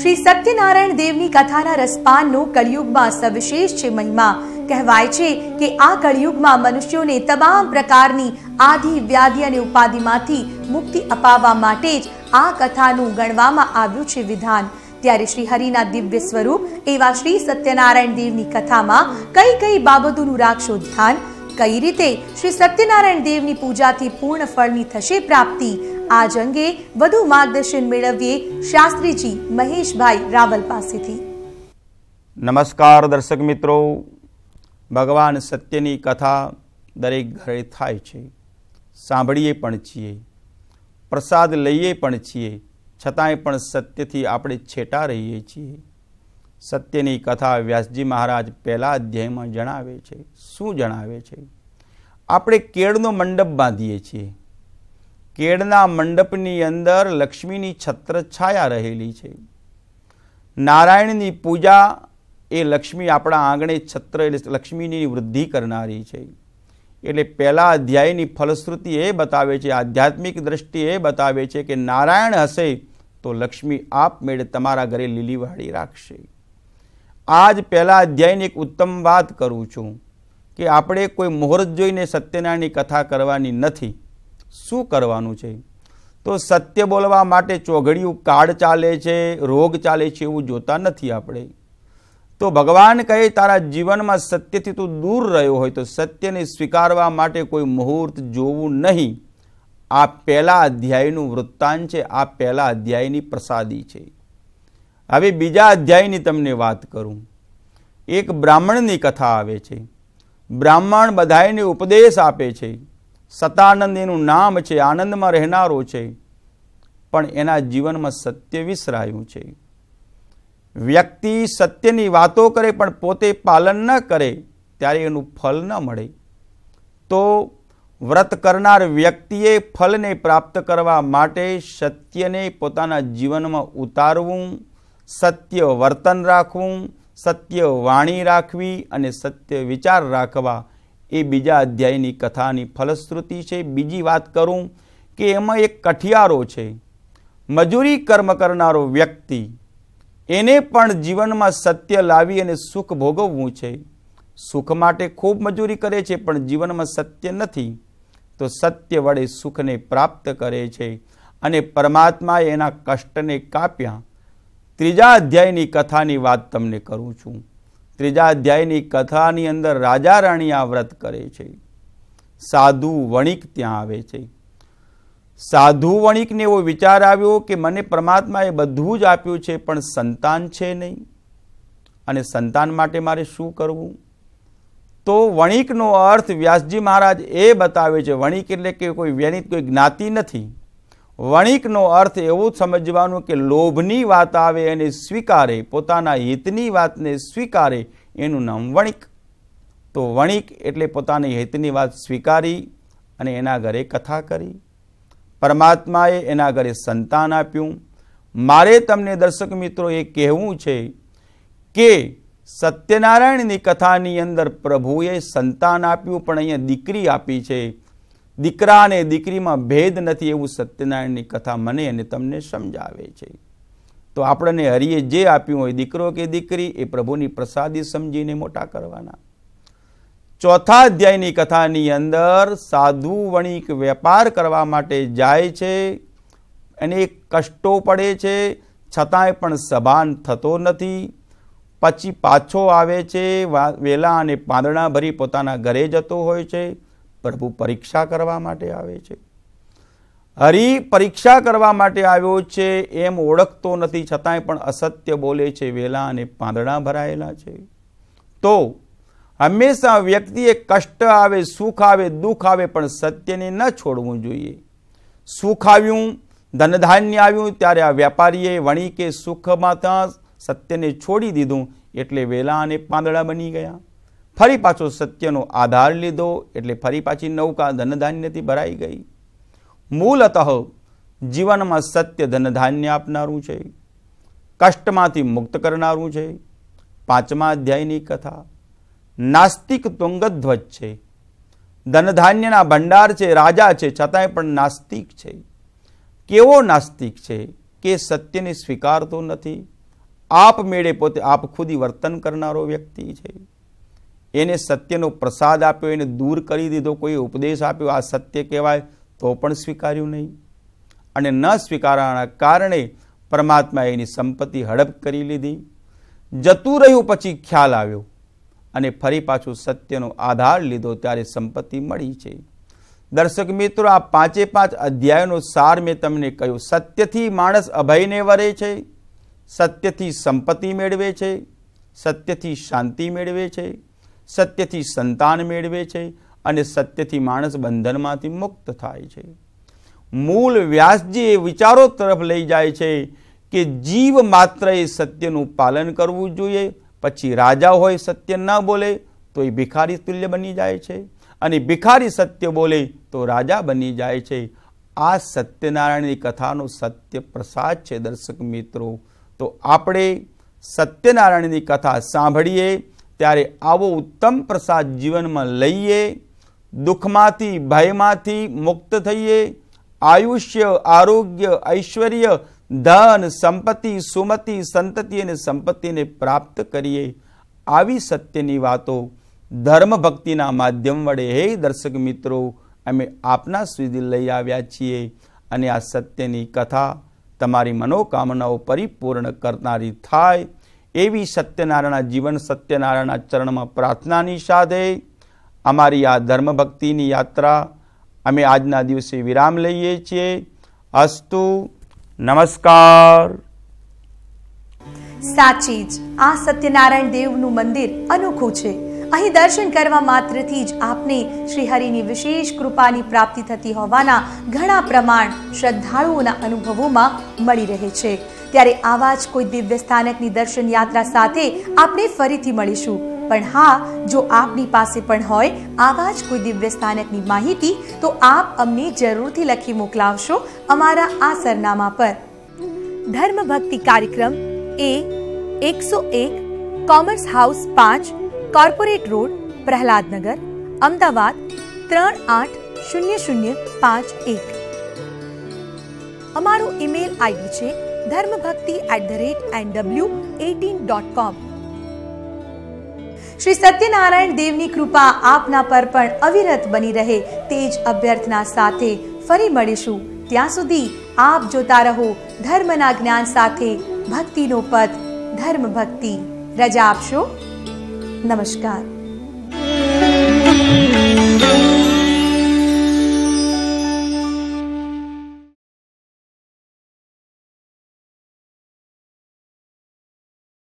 શ્રી સત્યનારાયણ દેવની કથાના રસપાનનો કળિયુગમાં સવિશેષ છે મહિમા. કહેવાય છે કે આ કળિયુગમાં મનુષ્યોને તમામ પ્રકારની આધિ, વ્યાધિ અને ઉપાધિમાંથી મુક્તિ અપાવવા માટે જ આ કથાનું ગણવામાં આવ્યું છે વિધાન. ત્યારે શ્રી હરિના દિવ્ય સ્વરૂપ એવા શ્રી સત્યનારાયણ દેવની કથામાં કઈ કઈ બાબતોનું રાખશો ધ્યાન કઈ રીતે શ્રી સત્યનારાયણ દેવની પૂજાથી પૂર્ણ ફળની થશે પ્રાપ્તિ? આજ અંગે વધુ માર્ગદર્શન મેળવીએ શાસ્ત્રીજી મહેશભાઈ રાવલ પાસેથી. નમસ્કાર દર્શક મિત્રો. ભગવાન સત્યની કથા દરેક ઘરે થાય છે. સાંભળીએ પણ છીએ. પ્રસાદ લઈએ પણ છીએ. છતાંય પણ સત્યથી આપણે છેટા રહીએ છીએ. સત્યની કથા વ્યાસજી મહારાજ પહેલા અધ્યાયમાં જણાવે છે. શું જણાવે છે? આપણે કેળનો મંડપ બાંધીએ છીએ. કેળના મંડપની અંદર લક્ષ્મીની છત્રછાયા રહેલી છે. નારાયણની પૂજા એ લક્ષ્મી આપણા આંગણે છત્ર એટલે લક્ષ્મીની વૃદ્ધિ કરનારી છે. એટલે પહેલા અધ્યાયની ફલશ્રુતિ એ બતાવે છે, આધ્યાત્મિક દ્રષ્ટિ એ બતાવે છે કે નારાયણ હશે તો લક્ષ્મી આપમેળે તમારા ઘરે લીલીવાળી રાખશે. આજ પહેલા અધ્યાયની એક ઉત્તમ વાત કરું છું. કે આપણે કોઈ મુહૂર્ત જોઈને સત્યનારાયણની કથા કરવાની નથી. શું કરવાનું છે? તો સત્ય બોલવા માટે ચોઘડિયું કાળ ચાલે છે, રોગ ચાલે છે એવું જોતા નથી આપણે. તો ભગવાન કહે, તારા જીવનમાં સત્યથી તું દૂર રહ્યો હોય તો સત્યને સ્વીકારવા માટે કોઈ મુહૂર્ત જોવું નહીં. આ પહેલા અધ્યાયનું વૃત્તાંત છે, આ પહેલા અધ્યાયની પ્રસાદી છે. હવે બીજા અધ્યાયની તમને વાત કરું. એક બ્રાહ્મણની કથા આવે છે. બ્રાહ્મણ બધાયને ઉપદેશ આપે છે. સતાનંદ એનું નામ છે, આનંદમાં રહેનારો છે. પણ એના જીવનમાં સત્ય વિસરાયું છે. વ્યક્તિ સત્યની વાતો કરે પણ પોતે પાલન ન કરે ત્યારે એનું ફલ ન મળે. તો વ્રત કરનાર વ્યક્તિએ ફલને પ્રાપ્ત કરવા માટે સત્યને પોતાના જીવનમાં ઉતારવું, સત્ય વર્તન રાખવું સત્ય વાણી રાખવી અને સત્ય વિચાર રાખવા એ બીજા અધ્યાયની કથાની ફલશ્રુતિ છે. બીજી વાત કરું કે એમાં એક કઠિયારો છે. મજૂરી કર્મ કરનારો વ્યક્તિ એને પણ જીવનમાં સત્ય લાવી અને સુખ ભોગવવું છે. સુખ માટે ખૂબ મજૂરી કરે છે, પણ જીવનમાં સત્ય નથી. તો સત્ય વડે સુખને પ્રાપ્ત કરે છે અને પરમાત્માએ એના કષ્ટને કાપ્યા. ત્રીજા અધ્યાયની કથાની વાત તમને કરું છું. ત્રીજા અધ્યાયની કથાની અંદર રાજા રાણી આ વ્રત કરે છે. સાધુ વણિક ત્યાં આવે છે. સાધુ વણિકને એવો વિચાર આવ્યો કે મને પરમાત્માએ બધું જ આપ્યું છે, પણ સંતાન છે નહીં. અને સંતાન માટે મારે શું કરવું? તો વણિકનો અર્થ વ્યાસજી મહારાજ એ બતાવે છે. વણિક એટલે કે કોઈ વ્યનિત, કોઈ જ્ઞાતિ નથી. વણિકનો અર્થ એવું સમજવાનું કે લોભની વાત આવે અને સ્વીકારે, પોતાના હિતની વાતને સ્વીકારે, એનું નામ વણિક. તો વણિક એટલે પોતાની હિતની વાત સ્વીકારી અને એના ઘરે કથા કરી. પરમાત્માએ એના ઘરે સંતાન આપ્યું. મારે તમને દર્શક મિત્રો એ કહેવું છે કે સત્યનારાયણની કથાની અંદર પ્રભુએ સંતાન આપ્યું, પણ અહીંયા દીકરી આપી છે. દીકરા અને દીકરીમાં ભેદ નથી એવું સત્યનારાયણની કથા મને અને તમને સમજાવે છે. તો આપણને હરિએ જે આપ્યું હોય, દીકરો કે દીકરી, એ પ્રભુની પ્રસાદી સમજીને મોટા કરવાના. ચોથા અધ્યાયની કથાની અંદર સાધુ વણિક વેપાર કરવા માટે જાય છે અને કષ્ટો પડે છે, છતાંય પણ સભાન થતો નથી. પછી પાછો આવે છે વેલા અને પાંદડા ભરી પોતાના ઘરે જતો હોય છે. પ્રભુ પરીક્ષા કરવા માટે આવે છે. હરિ પરીક્ષા કરવા માટે આવ્યો છે એમ ઓળખતો નથી, છતાંય પણ અસત્ય બોલે છે, વેલા અને પાંદડા ભરાયેલા છે. તો હંમેશા વ્યક્તિએ કષ્ટ આવે, સુખ આવે, દુઃખ આવે, પણ સત્યને ન છોડવું જોઈએ. સુખ આવ્યું, ધનધાન્ય આવ્યું, ત્યારે આ વેપારીએ વણિકે સુખમાં સત્યને છોડી દીધું, એટલે વેલા અને પાંદડા બની ગયા. ફરી પાછો સત્યનો આધાર લીધો એટલે ફરી પાછી નૌકા ધનધાન્યથી ભરાઈ ગઈ. મૂલતઃ જીવનમાં સત્ય ધનધાન્ય આપનારું છે. કષ્ટમાંથી મુક્ત કરનારું છે. પાંચમા અધ્યાયની કથા. નાસ્તિક તુંગધ્વજ છે. ધનધાન્યના ભંડાર છે, રાજા છે, છતાંય પણ નાસ્તિક છે. કેવો નાસ્તિક છે કે સત્યને સ્વીકારતો નથી. આપ મેળે પોતે આપ ખુદી વર્તન કરનારો વ્યક્તિ છે. એને સત્યનો પ્રસાદ આપ્યો, એને દૂર કરી દીધો, કોઈ ઉપદેશ આપ્યો, આ સત્ય કહેવાય, તો પણ સ્વીકાર્યું નહીં. અને ન સ્વીકારવાના કારણે પરમાત્માએ એની સંપત્તિ હડપ કરી લીધી. જતું રહ્યું પછી ખ્યાલ આવ્યો અને ફરી પાછું સત્યનો આધાર લીધો, ત્યારે સંપત્તિ મળી છે. દર્શક મિત્રો, આ પાંચે પાંચ અધ્યાયોનો સાર મેં તમને કહ્યું. સત્યથી માણસ અભયને વરે છે, સત્યથી સંપત્તિ મેળવે છે, સત્યથી શાંતિ મેળવે છે સત્યથી સંતાન મેળવે છે અને સત્યથી માણસ બંધનમાંથી મુક્ત થાય છે. મૂળ વ્યાસજી એ વિચારો તરફ લઈ જાય છે કે જીવ માત્ર એ સત્યનું પાલન કરવું જોઈએ, પછી રાજા હોય સત્ય ન બોલે તો એ ભિખારી તુલ્ય બની જાય છે અને ભિખારી સત્ય બોલે તો રાજા બની જાય છે. આ સત્યનારાયણની કથાનો સત્ય પ્રસાદ છે દર્શક મિત્રો. તો આપણે સત્યનારાયણની કથા સાંભળીએ ત્યારે આવો ઉત્તમ પ્રસાદ જીવનમાં લઈએ, દુઃખમાંથી, ભયમાંથી મુક્ત થઈએ. આયુષ્ય, આરોગ્ય, ઐશ્વર્ય, ધન, સંપત્તિ, સુમતિ, સંતતિ અને સંપત્તિને પ્રાપ્ત કરીએ. આવી સત્યની વાતો ધર્મ ભક્તિના માધ્યમ વડે, હે દર્શક મિત્રો, અમે આપના સુધી લઈ આવ્યા છીએ અને આ સત્યની કથા તમારી મનોકામનાઓ પરિપૂર્ણ કરનારી થાય એવી સત્યનારાયણના જીવન, સત્યનારાયણના ચરણમાં પ્રાર્થનાની સાથે અમારી આ ધર્મ ભક્તિની યાત્રા અમે આજના દિવસે વિરામ લઈએ છીએ. અસ્તુ, નમસ્કાર. સાચી જ, આ સત્યનારાયણ દેવનું મંદિર અનોખું છે. અહીં દર્શન કરવા માત્રથી જ આપને શ્રી હરિની વિશેષ કૃપાની પ્રાપ્તિ થતી હોવાના ઘણા પ્રમાણ શ્રદ્ધાળુઓના અનુભવોમાં મળી રહે છે. ત્યારે આવા જ કોઈ દિવ્ય સ્થાનકની દર્શન યાત્રા સાથે આપણે ફરીથી મળીશું. પણ હા, જો આપની પાસે પણ હોય આવા જ કોઈ દિવ્ય સ્થાનકની માહિતી, તો આપ અમને જરૂરથી લખી મોકલાવશો અમારા આ સરનામા પર. ધર્મ ભક્તિ કાર્યક્રમ એ એકસો એક કોમર્સ હાઉસ પાંચ કોર્પોરેટ રોડ, પ્રહલાદનગર, અમદાવાદ ત્રણ આઠ શૂન્ય શૂન્ય પાંચ એક. અમારું ઈમેલ આઈડી છે Dharmabhakti at the rate and W eighteen dot com Shri Satyanarayan દેવની કૃપા આપના પર પણ અવિરત બની રહે તે જ અભ્યર્થના સાથે ફરી મળીશું. ત્યાં સુધી આપ જોતા રહો ધર્મના જ્ઞાન સાથે ભક્તિનો પથ ધર્મ ભક્તિ રજા આપશો? નમસ્કાર.